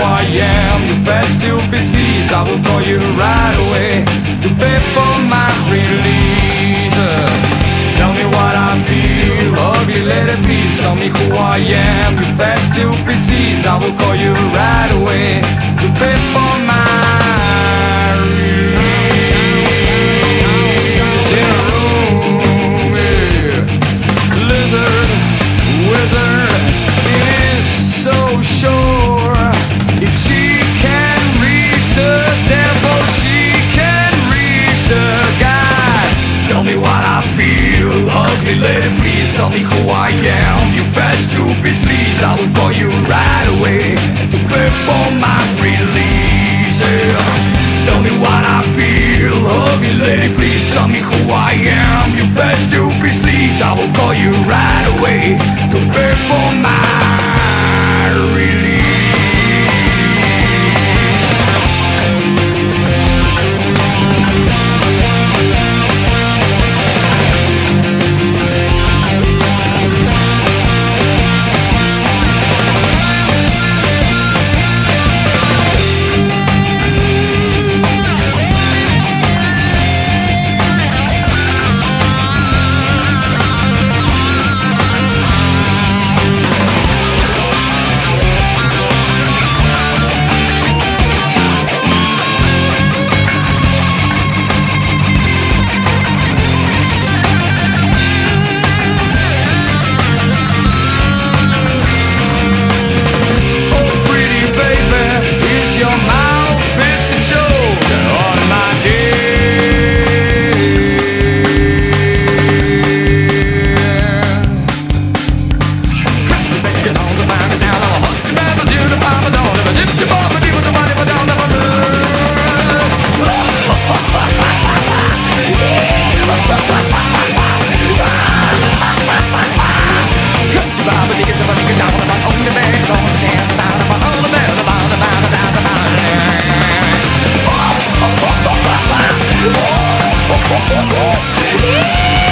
I am You fat stupid sleaze I will call you right away. To pay for my release. Tell me what I feel Ugly lady please Tell me who I am. You fat stupid sleaze I will call you right away. To pay for me what I feel. Hug me, lady, please tell me who I am. You fat stupid sleaze, I will call you right away To perform my release. Yeah. Tell me what I feel. Hug me, lady, please tell me who I am. You fat stupid sleaze, I will call you right away To perform my えー